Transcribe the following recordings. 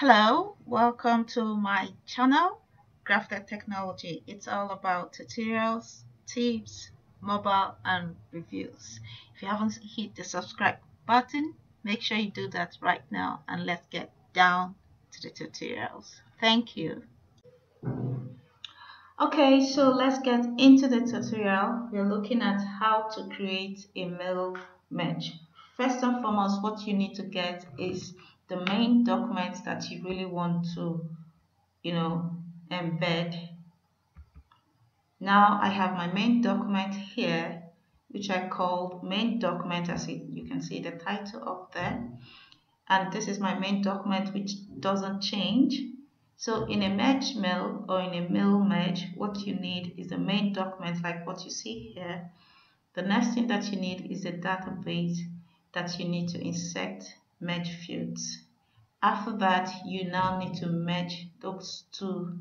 Hello, welcome to my channel, Grafted Technology. It's all about tutorials, tips, mobile and reviews. If you haven't hit the subscribe button, make sure you do that right now and let's get down to the tutorials. Thank you. Okay, so let's get into the tutorial. We're looking at how to create a mail merge. First and foremost, what you need to get is the main documents that you really want to, you know, embed. Now I have my main document here, which I called main document as you can see the title up there. And this is my main document, which doesn't change. So in a merge mail or in a mail merge, what you need is the main document like what you see here. The next thing that you need is a database that you need to insert merge fields. After that, you now need to merge those two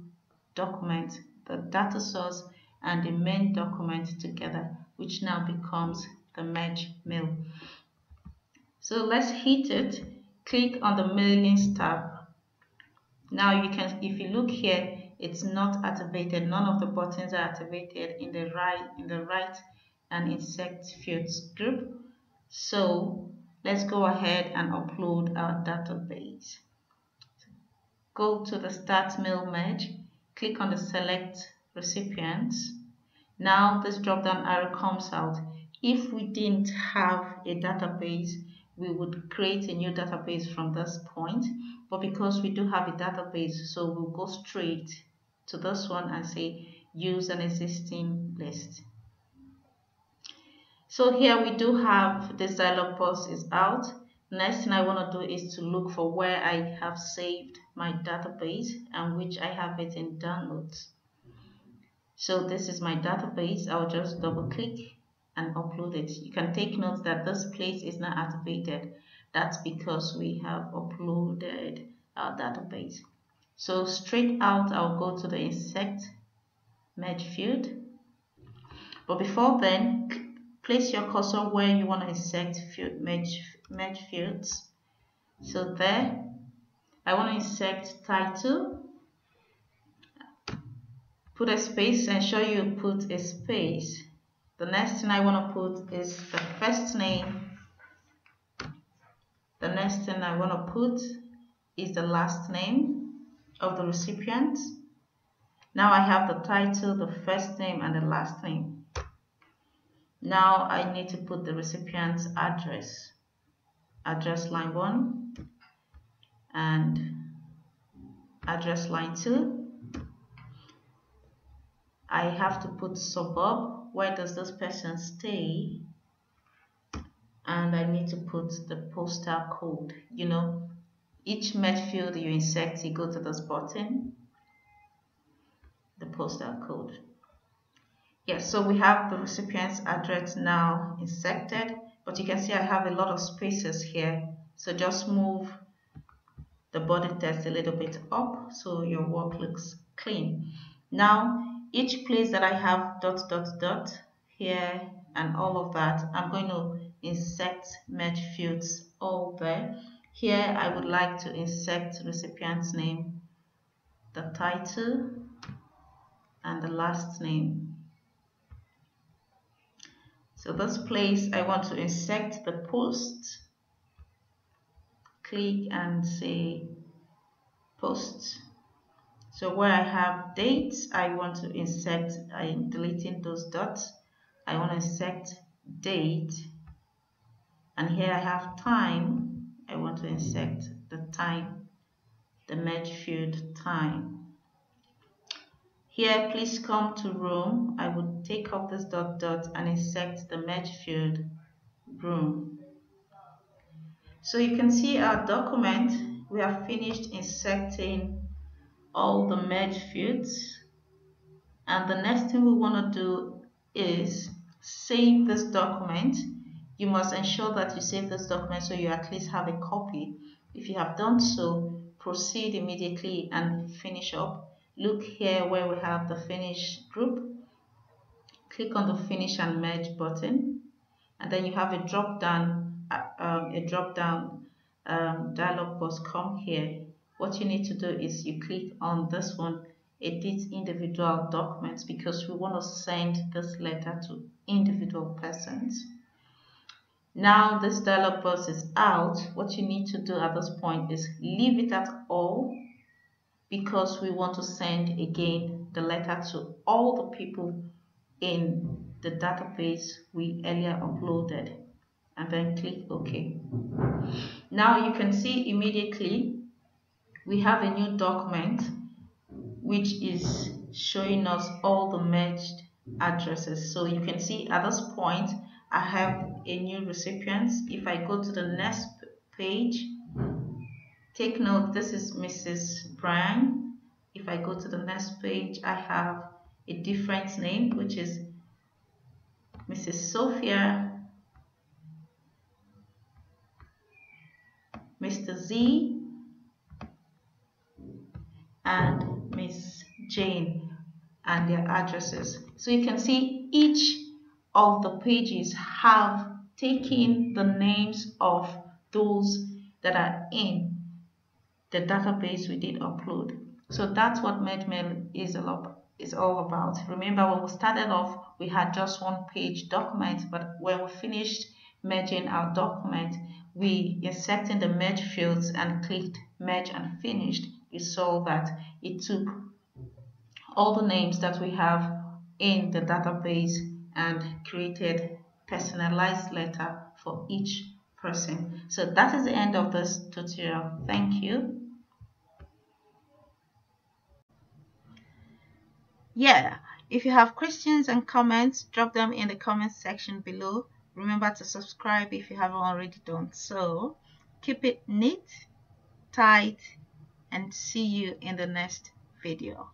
documents, the data source and the main document together, which now becomes the merge mail. So let's hit it, click on the mailings tab now you can, if you look here, it's not activated. None of the buttons are activated in the Write, in the Write and insert fields group. So let's go ahead and upload our database. Go to the Start Mail Merge, click on the Select Recipients. Now this drop-down arrow comes out. If we didn't have a database, we would create a new database from this point but because we do have a database so we'll go straight to this one and say use an existing list so here we do have this dialog box is out. Next thing I want to do is to look for where I have saved my database and which I have it in downloads. So this is my database. I'll just double click and upload it. You can take note that this place is not activated. That's because we have uploaded our database. So straight out, I'll go to the insert merge field. But before then, place your cursor where you want to insert field, merge, merge fields. So there, I want to insert title. Put a space, ensure you put a space. The next thing I want to put is the first name the next thing I want to put is the last name of the recipient. Now I have the title, the first name and the last name. Now I need to put the recipient's address. Address line 1 and address line 2. I have to put suburb. Where does this person stay? and I need to put the postal code. You know, each merge field you insert, you go to this button, the postal code. Yes, so we have the recipient's address now inserted, but you can see I have a lot of spaces here. So just move the body text a little bit up so your work looks clean. Now, each place that I have dot dot dot here and all of that, I'm going to insert merge fields over. Here I would like to insert recipient's name, the title, and the last name. So this place I want to insert the post. Click and say post. So where I have dates, I want to insert, I'm deleting those dots. I want to insert date and here I have time I want to insert the time the merge field time here please come to room I would take off this dot dot and insert the merge field room so you can see our document we have finished inserting all the merge fields and the next thing we want to do is save this document you must ensure that you save this document so you at least have a copy. If you have done so, proceed immediately and finish up. Look here where we have the finish group. Click on the finish and merge button and then you have a drop down uh, um, a drop down um, dialog box. Come here. What you need to do is you click on this one edit individual documents because we want to send this letter to individual persons. Now this dialog box is out. What you need to do at this point is leave it at all because we want to send again the letter to all the people in the database we earlier uploaded and then click OK. Now you can see immediately we have a new document which is showing us all the merged addresses. So you can see at this point I have a new recipient. If I go to the next page, take note this is Mrs. Brian. If I go to the next page, I have a different name, which is Mrs. Sophia, Mr. Z, and Miss Jane and their addresses. So you can see each of the pages have taken the names of those that are in the database we did upload. So that's what MergeMail is is all about. Remember when we started off, we had just one page document, but when we finished merging our document, we inserted the merge fields and clicked merge and finished. You saw that it took all the names that we have in the database and created personalized letter for each person. So that is the end of this tutorial. Thank you. Yeah, if you have questions and comments, drop them in the comment section below. Remember to subscribe if you haven't already done so. Keep it neat, tight, and see you in the next video.